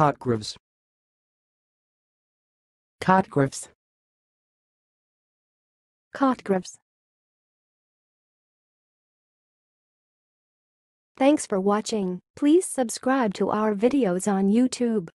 Cotgroves. Cotgroves. Cotgroves. Thanks for watching. Please subscribe to our videos on YouTube.